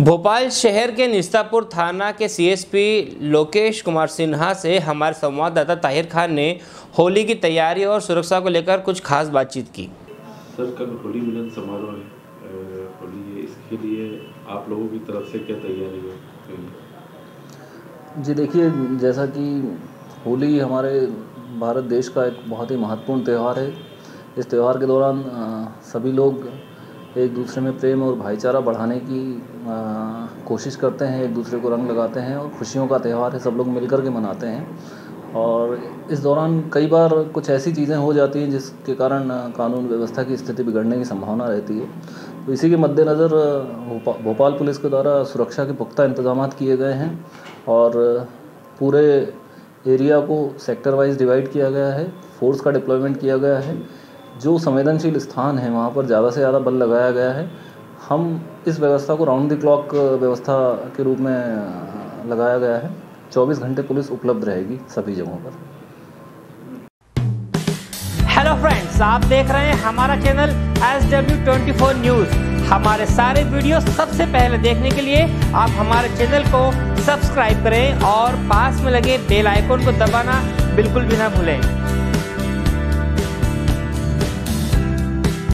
भोपाल शहर के निस्तापुर थाना के सीएसपी लोकेश कुमार सिन्हा से हमारे संवाददाता ताहिर खान ने होली की तैयारी और सुरक्षा को लेकर कुछ खास बातचीत की। सर कल होली मिलन समारोह है होली है इसके लिए आप लोगों की तरफ़ से क्या तैयारी है? जी देखिए जैसा कि होली हमारे भारत देश का एक बहुत ही महत्वपूर्ण त्यौहार है। इस त्यौहार के दौरान सभी लोग एक दूसरे में प्रेम और भाईचारा बढ़ाने की कोशिश करते हैं, एक दूसरे को रंग लगाते हैं और खुशियों का त्यौहार है, सब लोग मिलकर के मनाते हैं। और इस दौरान कई बार कुछ ऐसी चीज़ें हो जाती हैं जिसके कारण कानून व्यवस्था की स्थिति बिगड़ने की संभावना रहती है। तो इसी के मद्देनज़र भोपा, भोपाल पुलिस के द्वारा सुरक्षा के पुख्ता इंतज़ाम किए गए हैं और पूरे एरिया को सेक्टर वाइज डिवाइड किया गया है, फोर्स का डिप्लॉयमेंट किया गया है। जो संवेदनशील स्थान है, वहाँ पर ज़्यादा से ज़्यादा बल लगाया गया है। हम इस व्यवस्था को राउंड द क्लॉक व्यवस्था के रूप में लगाया गया है। 24 घंटे पुलिस उपलब्ध रहेगी सभी जगहों पर। हेलो फ्रेंड्स आप देख रहे हैं हमारा channel S W twenty four news हमारे सारे वीडियो सबसे पहले देखने के लिए आप हमारे चैनल को सब्सक्राइब करें और पास में लगे बेल आइकोन को दबाना बिल्कुल भी ना भूलें।